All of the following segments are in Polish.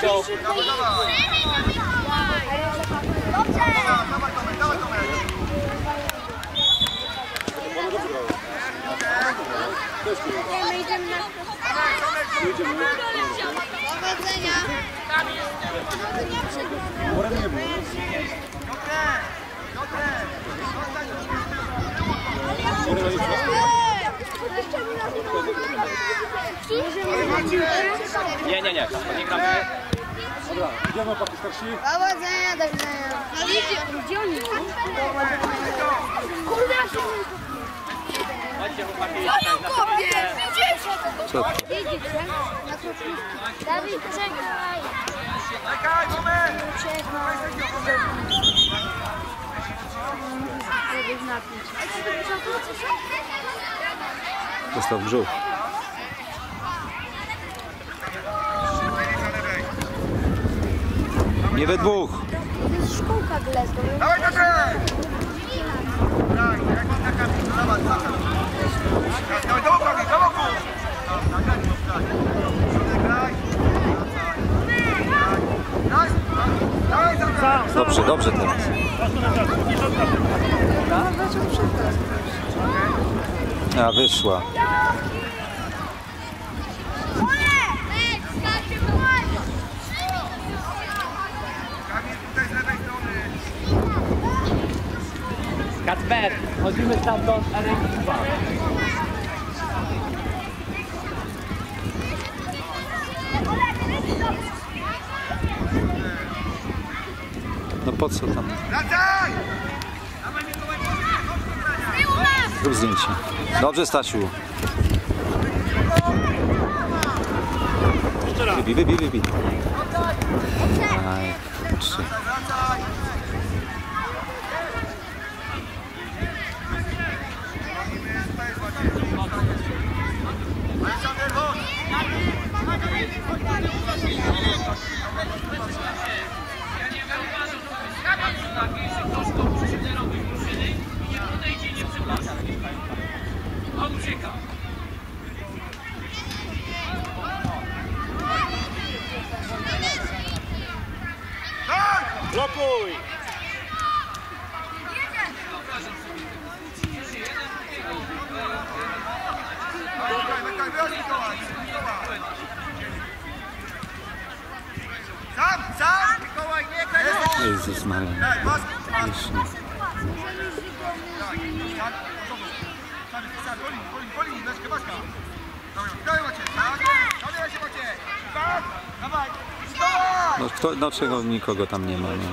ciało. My idziemy na... Powodzenia! Nie, nie, nie, Kasper, nie gramy. Idziemy papi starsi. Powodzenia, do widzenia. No widzicie, gdzie oni są? Kurde, jak się... Chodźcie, chłopaki. kopie! Widzicie? Co? Widzicie? Na kroplówki. Dawid, czekaj! Czekaj, moment! Dostał w brzuch. Nie we dwóch. To jest szkółka Glasgow. Dawaj, Piotrek! Tak, jak on taka Dawaj, dawaj. Do boku, do boku! Dobrze, dobrze teraz. A, wyszła. Kamil, tutaj z lewej strony. Kacper, chodzimy stamtąd, ale. No po co tam? Zrób zdjęcie. Dobrze, Stasiu. Wybij, wybij, wybij. Aj, kurczę. Chodź! Blokuj! Mikołaj, Mikołaj, wychodź, Mikołaj! Mikołaj. Sam, sam! Mikołaj, nie graj! Jezus Maria. Daj, pas, pas! Jeszcze. Tak, tak, Sami, sami, Polin, Polin, Polin, Leszkę, Baśka. Dobra, daj Maciej, tak? Dawaj Maciej, Maciej! Tak, dawaj! Mikołaj! No, kto, dlaczego nikogo tam nie ma? No,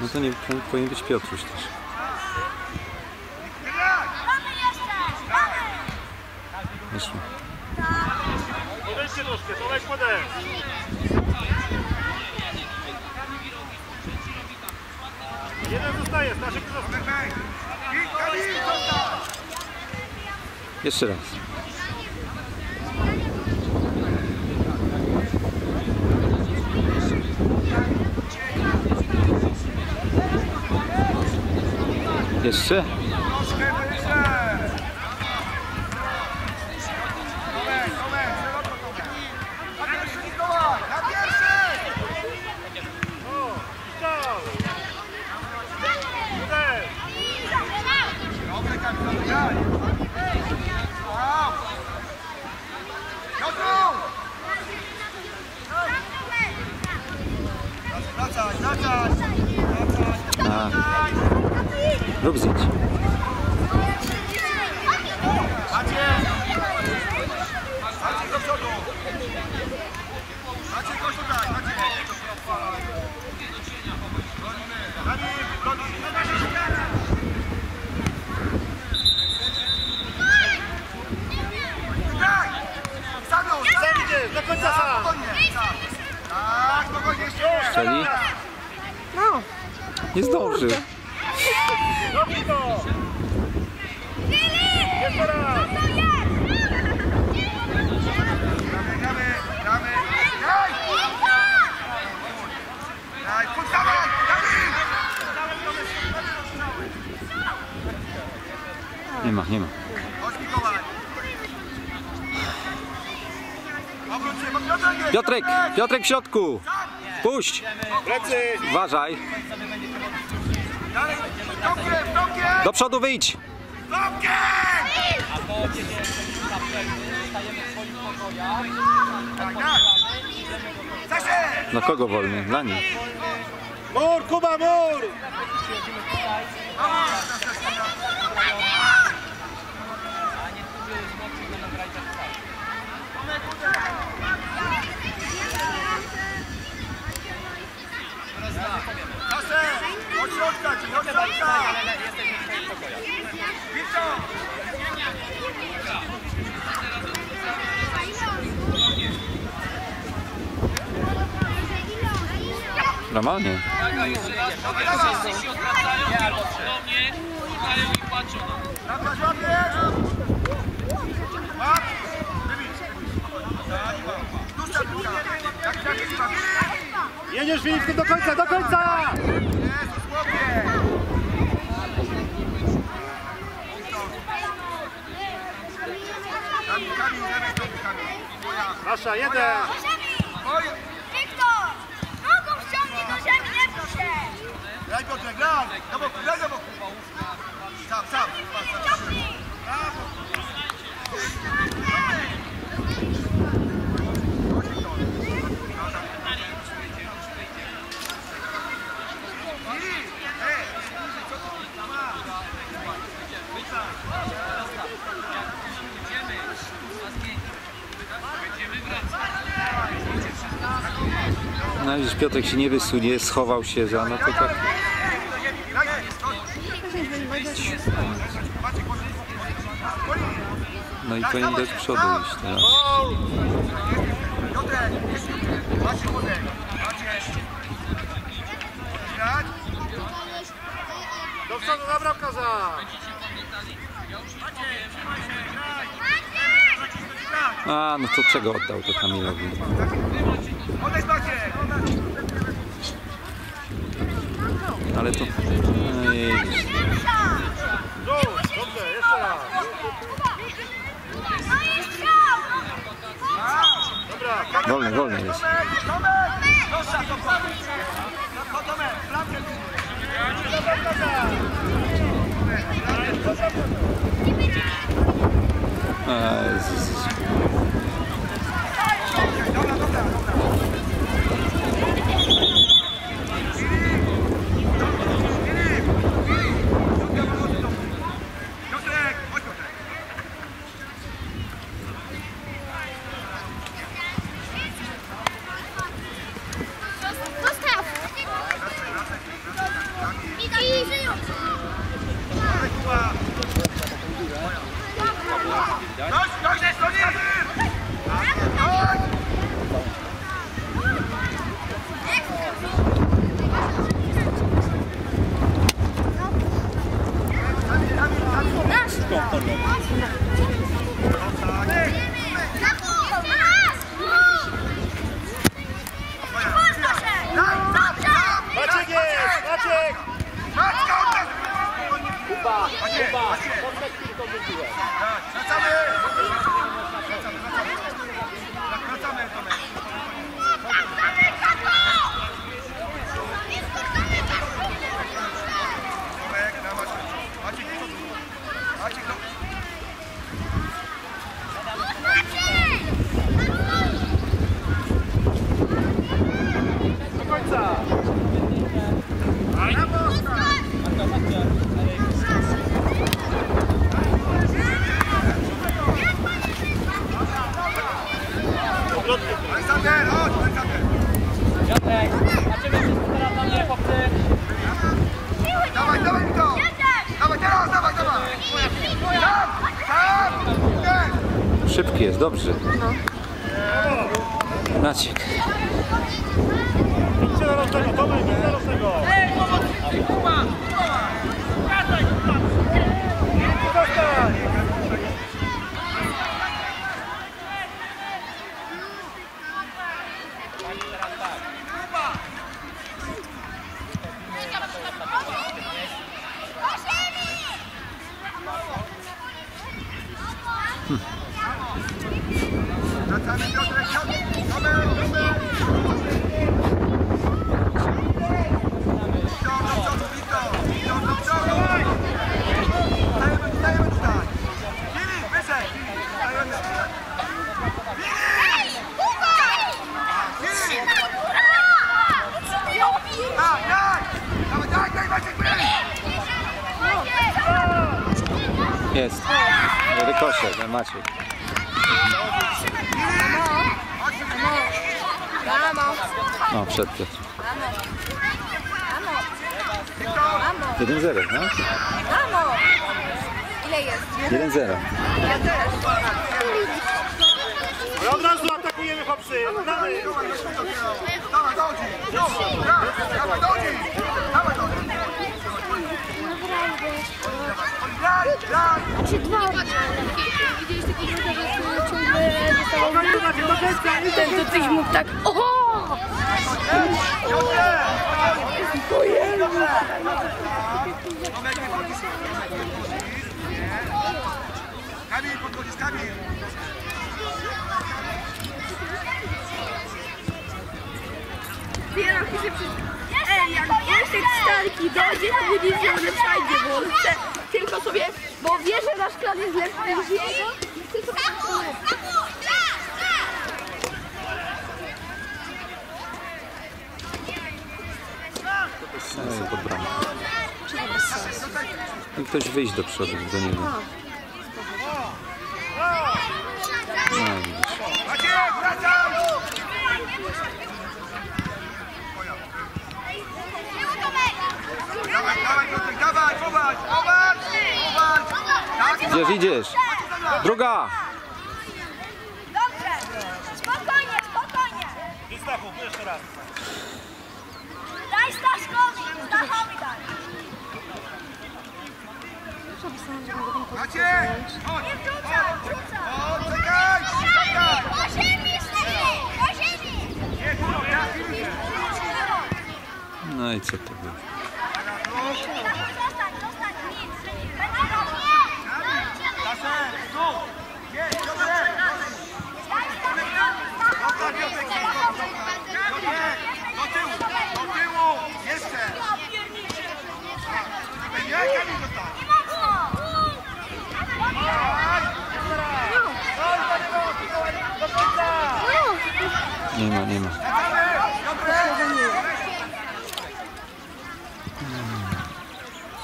no to nie to powinien być Piotruś też. Wyszło. Podejdźcie troszkę, Tomek podejdź. Jeden zostaje, Staszek zostaje. Jeszcze raz. Jeszcze? Troszkę wyżej! Tomek, Tomek, szeroko Tomek! Na pierwszy Mikołaj, na pierwszy! O, strzał. Podejdź. Dobre Kamil, dobre, graj! Wow! Piotru! Wracaj, wracaj! Wracaj! A, rób bronimy! Graj! Samuel! Sam idziesz, do końca Tak, spokojnie! Tak, spokojnie, jeszcze! Strzeli? No. Nie zdążył. Robi to. Jeszcze raz. Nie ma, nie ma. Chodź Mikołaj! Obróć się, bo Piotrek Piotrek, w środku. Puść. Uważaj. Do przodu wyjdź. Na Tak, tak. Kogo wolny? Dla nich. Mur, Kuba, mur. Od środka, czyli od środka! Wiktor! Normalnie. Zabrać łapiesz! Łap! Wybij! Dusza piłka! Jak jak piłka! Jedziesz Filipku do końca, do końca. Jezus, chłopie! Kamil, Kamil, lewej nogi, Kamil. Nasza, jeden. Oj, Wiktor! Nogą ściągnij do ziemi, nie bój się! graj Piotrek, graj! Do boku, graj do boku! Piotrek się nie wysunie, schował się za, no to tak. No i powinien do przodu iść teraz. Do przodu na bramkarza. A, no to czego oddał to Kamilowi? Ale to... Ej, wolny, wolny jest. Tomek, Tomek! Proszę, to Tomek! No, Tomek, bramkę! A, Jezus. Dobra, dobra, dobra. Filip! Filip! Piątka pomocy domu. Piotrek, chodź Piotrek. Zostaw! I żyją! Dawaj, Kuba. Chodź, chodź, to nie! Chodź! Maciek jest, Maciek. Maćka, oddaj! Kuba, Maciej, Kuba, Maciej. Tomek tylko mówiłem. Tak, Wracamy! Wracamy, wracamy. Tak, wracamy, Tomek. Tomek, na Maciek. Maciek, nie gotuj. Maciek, do... Do końca! Aleksander, chodź, Aleksander. Piotrek, a ciebie wszyscy teraz na mnie chłopcy. Dawaj, dawaj mi to! Dawaj, teraz, dawaj, dawaj! Tam, tam! Nie! Dobrze. Maciek. Idźcie na Tomek, idź na rożnego. Zostań. Wracamy Piotrek, Piotrek. Tomek, Tomek. Wiktor, do przodu, Wiktor. Wiktor, do przodu. Stajemy, stajemy tutaj. Filip, wyżej. Stajemy. Filip! Daj, daj! Dawaj, daj, daj, Maciek, bryj! Jest. Rykosze, Maciek. No, przed Piotr. 1-0, no? Ile jest? 1-0. Ale od razu atakujemy chłopcy. Dawaj! Dawaj! Dawaj! Graj, graj! Czy dwa? Ten, to coś mógł tak... Oho! Kamil, podchodzisz, Kamil! Zbieram się przez... Ej, jak Jacek Starki dojdzie, to by nic nie przejdzie, bo on chce tylko sobie... Bo wie, że nasz klan jest lepszy niż jego. i chce sobie Sensu pod bramą. I ktoś wyjść do przodu, do niego. No, Idziesz, idziesz. Druga! Dobrze! Spokojnie, spokojnie! I Stachu, jeszcze raz. Daj Staszkowi! Stachowi daj! Maciek! Chodź! Nie wrzucaj, wrzucaj! O, czekaj! Czekaj! Po ziemi, Stefie! Po ziemi! Ja! No i co to było? Do tyłu, do tyłu! Jeszcze! Nie, Kamil zostań! Nie ma, nie ma.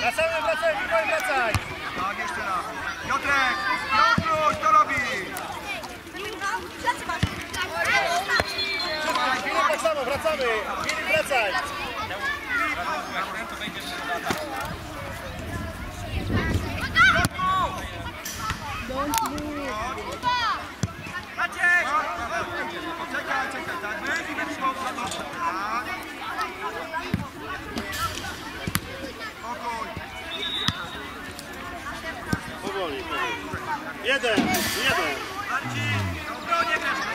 Wracamy, wracaj, Mikołaj, wracaj. Tak, jeszcze raz. Piotrek! Piotruś, co robi? Filip tak samo, wracamy. Filip, wracaj. Tak, za to. Tak. Spokój.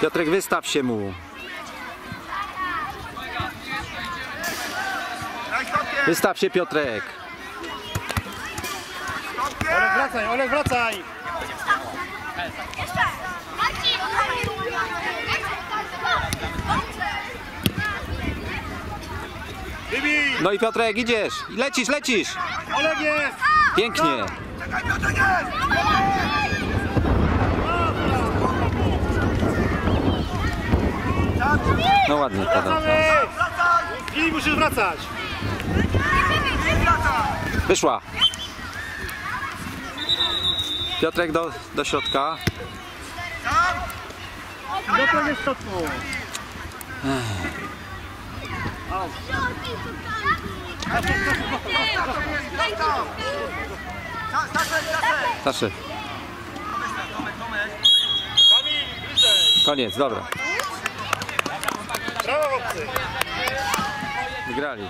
Piotrek, wystaw się mu. Wystaw się, Piotrek. Olek, wracaj, Olek, wracaj. No i Piotrek, idziesz. I Lecisz, lecisz. Olek jest. Pięknie. Czekaj, Piotrek jest! No ładnie podał. Filip, musisz wracać. Wyszła. Piotrek do, do środka. Tam! Do prawie szczotku. Staszek, Staszek! Staszek, Kamil, bliżej. koniec, dobra. Wygrali.